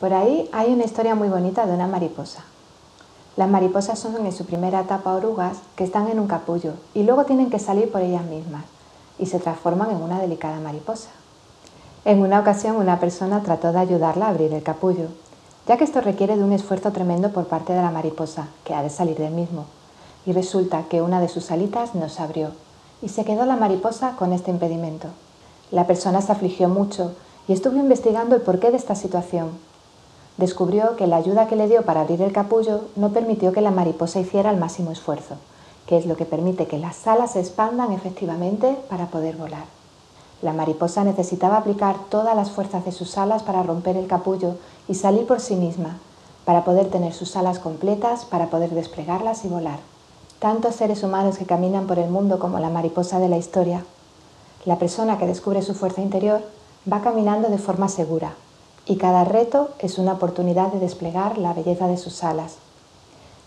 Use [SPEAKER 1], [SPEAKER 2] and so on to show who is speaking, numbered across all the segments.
[SPEAKER 1] Por ahí hay una historia muy bonita de una mariposa. Las mariposas son en su primera etapa orugas que están en un capullo y luego tienen que salir por ellas mismas y se transforman en una delicada mariposa. En una ocasión una persona trató de ayudarla a abrir el capullo, ya que esto requiere de un esfuerzo tremendo por parte de la mariposa, que ha de salir del mismo. Y resulta que una de sus alitas no se abrió y se quedó la mariposa con este impedimento. La persona se afligió mucho y estuvo investigando el porqué de esta situación. Descubrió que la ayuda que le dio para abrir el capullo no permitió que la mariposa hiciera el máximo esfuerzo, que es lo que permite que las alas se expandan efectivamente para poder volar. La mariposa necesitaba aplicar todas las fuerzas de sus alas para romper el capullo y salir por sí misma, para poder tener sus alas completas, para poder desplegarlas y volar. Tantos seres humanos que caminan por el mundo como la mariposa de la historia. La persona que descubre su fuerza interior va caminando de forma segura y cada reto es una oportunidad de desplegar la belleza de sus alas.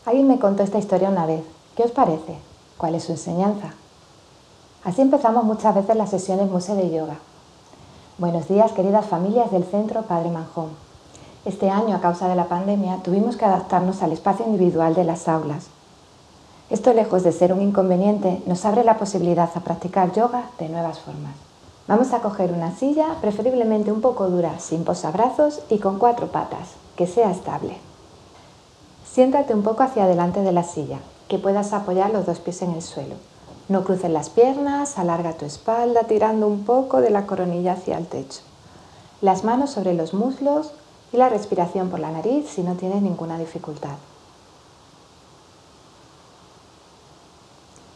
[SPEAKER 1] Alguien me contó esta historia una vez. ¿Qué os parece? ¿Cuál es su enseñanza? Así empezamos muchas veces las sesiones Museo de Yoga. Buenos días, queridas familias del Centro Padre Manjón. Este año, a causa de la pandemia, tuvimos que adaptarnos al espacio individual de las aulas. Esto, lejos de ser un inconveniente, nos abre la posibilidad a practicar yoga de nuevas formas. Vamos a coger una silla, preferiblemente un poco dura, sin posabrazos y con cuatro patas, que sea estable. Siéntate un poco hacia adelante de la silla, que puedas apoyar los dos pies en el suelo. No cruces las piernas, alarga tu espalda tirando un poco de la coronilla hacia el techo. Las manos sobre los muslos y la respiración por la nariz si no tienes ninguna dificultad.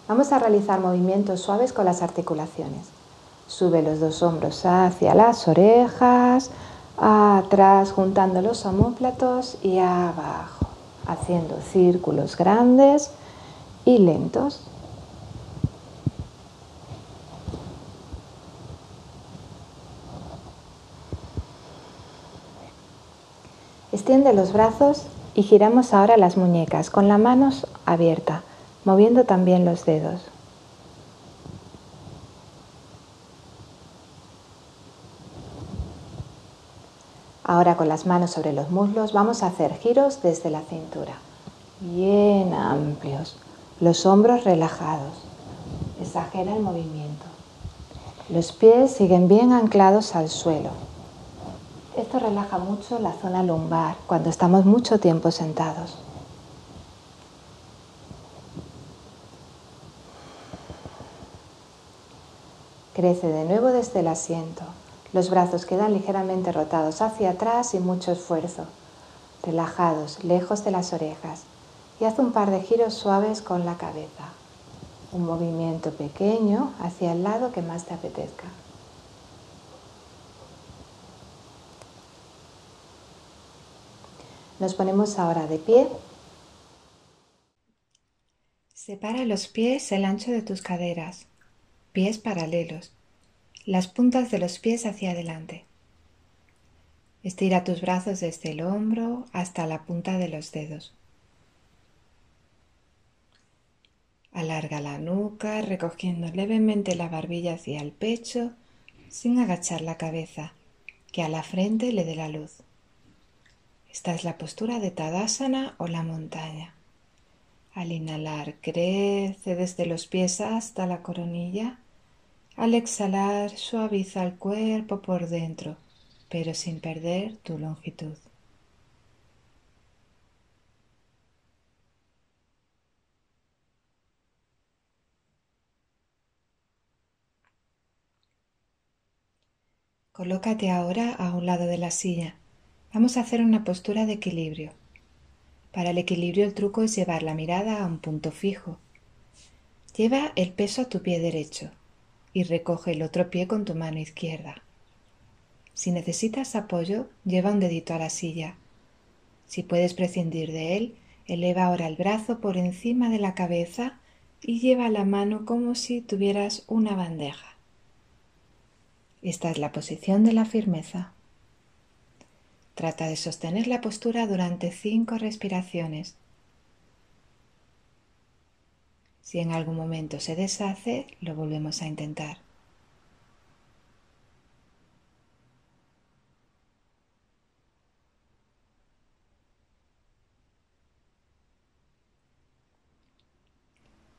[SPEAKER 1] Vamos a realizar movimientos suaves con las articulaciones. Sube los dos hombros hacia las orejas, atrás juntando los omóplatos y abajo, haciendo círculos grandes y lentos. Extiende los brazos y giramos ahora las muñecas con la mano abierta, moviendo también los dedos. Ahora con las manos sobre los muslos vamos a hacer giros desde la cintura, bien amplios, los hombros relajados. Exagera el movimiento. Los pies siguen bien anclados al suelo. Esto relaja mucho la zona lumbar cuando estamos mucho tiempo sentados. Crece de nuevo desde el asiento. Los brazos quedan ligeramente rotados hacia atrás y mucho esfuerzo. Relajados, lejos de las orejas. Y haz un par de giros suaves con la cabeza. Un movimiento pequeño hacia el lado que más te apetezca. Nos ponemos ahora de pie. Separa los pies el ancho de tus caderas, pies paralelos, las puntas de los pies hacia adelante. Estira tus brazos desde el hombro hasta la punta de los dedos. Alarga la nuca, recogiendo levemente la barbilla hacia el pecho, sin agachar la cabeza, que a la frente le dé la luz. Esta es la postura de Tadasana o la montaña. Al inhalar, crece desde los pies hasta la coronilla. Al exhalar, suaviza el cuerpo por dentro, pero sin perder tu longitud. Colócate ahora a un lado de la silla Vamos a hacer una postura de equilibrio. Para el equilibrio el truco es llevar la mirada a un punto fijo. Lleva el peso a tu pie derecho y recoge el otro pie con tu mano izquierda. Si necesitas apoyo, lleva un dedito a la silla. Si puedes prescindir de él, eleva ahora el brazo por encima de la cabeza y lleva la mano como si tuvieras una bandeja. Esta es la posición de la firmeza. Trata de sostener la postura durante cinco respiraciones. Si en algún momento se deshace, lo volvemos a intentar.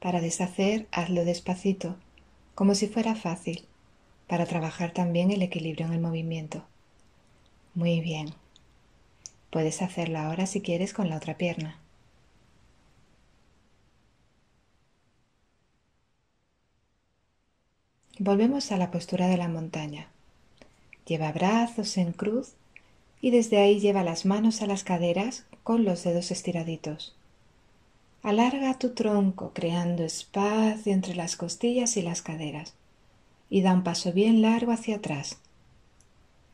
[SPEAKER 1] Para deshacer, hazlo despacito, como si fuera fácil, para trabajar también el equilibrio en el movimiento. Muy bien. Puedes hacerlo ahora si quieres con la otra pierna. Volvemos a la postura de la montaña. Lleva brazos en cruz y desde ahí lleva las manos a las caderas con los dedos estiraditos. Alarga tu tronco creando espacio entre las costillas y las caderas y da un paso bien largo hacia atrás.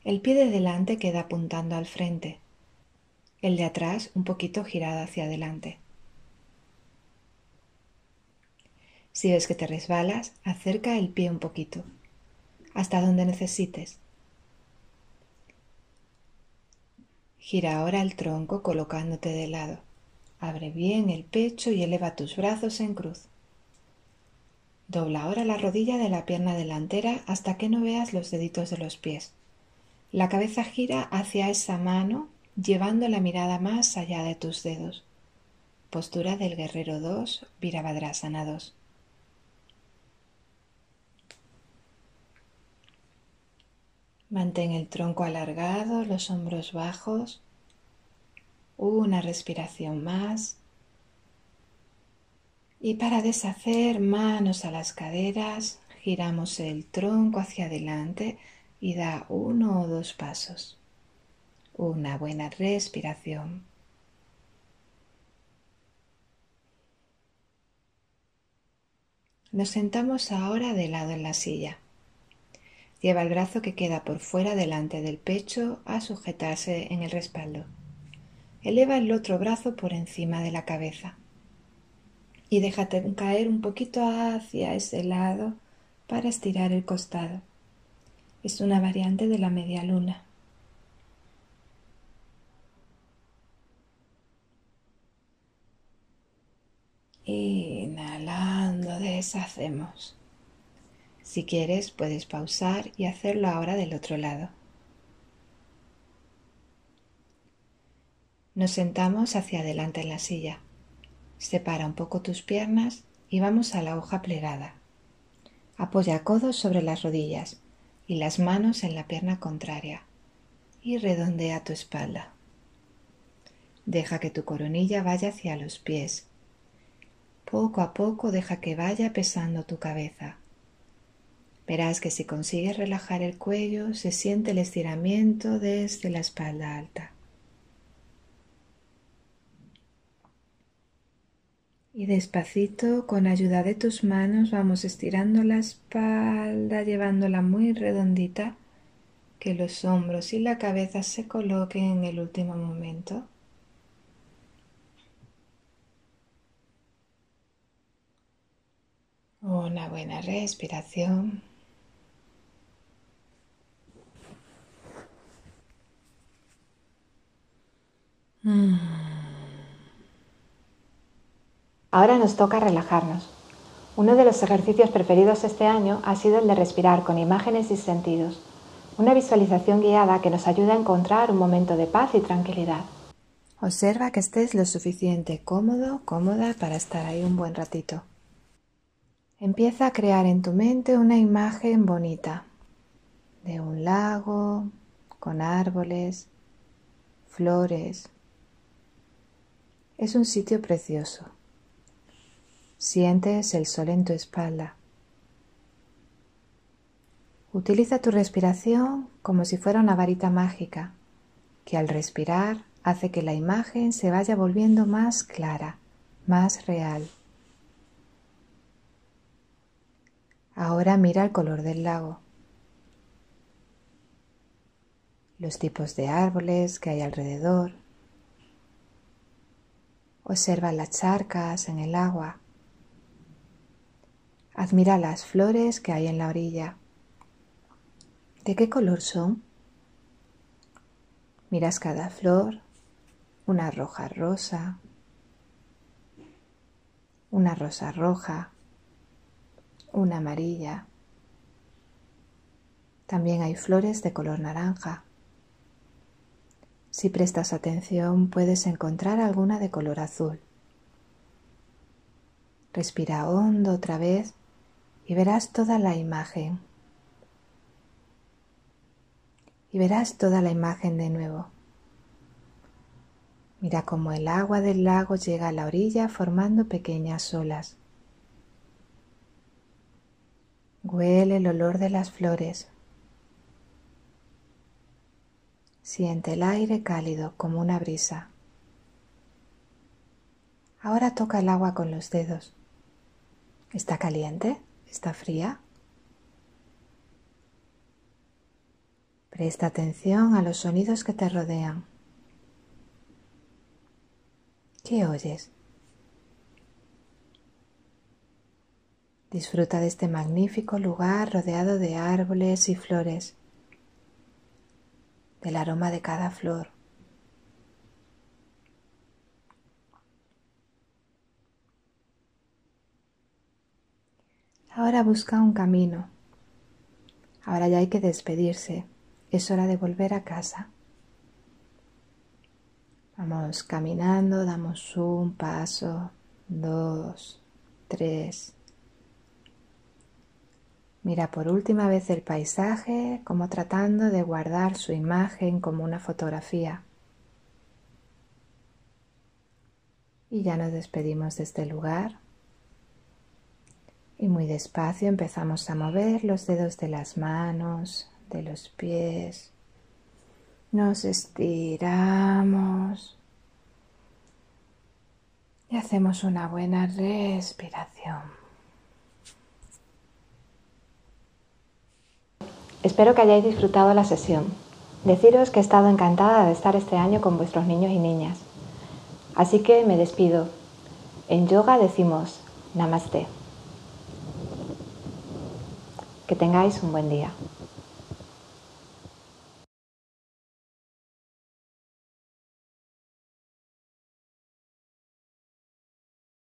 [SPEAKER 1] El pie de delante queda apuntando al frente, el de atrás un poquito girado hacia adelante. Si ves que te resbalas, acerca el pie un poquito, hasta donde necesites. Gira ahora el tronco colocándote de lado. Abre bien el pecho y eleva tus brazos en cruz. Dobla ahora la rodilla de la pierna delantera hasta que no veas los deditos de los pies. La cabeza gira hacia esa mano, llevando la mirada más allá de tus dedos. Postura del guerrero 2, Virabhadrasana 2. Mantén el tronco alargado, los hombros bajos. Una respiración más. Y para deshacer, manos a las caderas, giramos el tronco hacia adelante y da uno o dos pasos. Una buena respiración. Nos sentamos ahora de lado en la silla. Lleva el brazo que queda por fuera delante del pecho a sujetarse en el respaldo. Eleva el otro brazo por encima de la cabeza y déjate caer un poquito hacia ese lado para estirar el costado. Es una variante de la media luna. Inhalando deshacemos. Si quieres puedes pausar y hacerlo ahora del otro lado. Nos sentamos hacia adelante en la silla. Separa un poco tus piernas y vamos a la hoja plegada. Apoya codos sobre las rodillas y las manos en la pierna contraria y redondea tu espalda. Deja que tu coronilla vaya hacia los pies. Poco a poco deja que vaya pesando tu cabeza. Verás que si consigues relajar el cuello se siente el estiramiento desde la espalda alta. Y despacito, con ayuda de tus manos, vamos estirando la espalda, llevándola muy redondita, que los hombros y la cabeza se coloquen en el último momento. Una buena respiración. Ahora nos toca relajarnos. Uno de los ejercicios preferidos este año ha sido el de respirar con imágenes y sentidos, una visualización guiada que nos ayuda a encontrar un momento de paz y tranquilidad. Observa que estés lo suficiente cómodo, cómoda para estar ahí un buen ratito. Empieza a crear en tu mente una imagen bonita de un lago con árboles, flores. Es un sitio precioso. Sientes el sol en tu espalda. Utiliza tu respiración como si fuera una varita mágica, que al respirar hace que la imagen se vaya volviendo más clara, más real. Ahora mira el color del lago, los tipos de árboles que hay alrededor. Observa las charcas en el agua Admira las flores que hay en la orilla. ¿De qué color son? Miras cada flor, una roja rosa, una rosa roja, una amarilla. También hay flores de color naranja. Si prestas atención puedes encontrar alguna de color azul. Respira hondo otra vez y verás toda la imagen. Y verás toda la imagen de nuevo. Mira cómo el agua del lago llega a la orilla formando pequeñas olas. Huele el olor de las flores. Siente el aire cálido como una brisa. Ahora toca el agua con los dedos. ¿Está caliente? ¿Está fría? Presta atención a los sonidos que te rodean. ¿Qué oyes? Disfruta de este magnífico lugar rodeado de árboles y flores, del aroma de cada flor. Ahora busca un camino. Ahora ya hay que despedirse. Es hora de volver a casa. Vamos caminando, damos un paso, dos, tres. Mira por última vez el paisaje como tratando de guardar su imagen como una fotografía. Y ya nos despedimos de este lugar. Y muy despacio empezamos a mover los dedos de las manos, de los pies, nos estiramos y hacemos una buena respiración. Espero que hayáis disfrutado la sesión. Deciros que he estado encantada de estar este año con vuestros niños y niñas. Así que me despido. En yoga decimos Namaste. Que tengáis un buen día.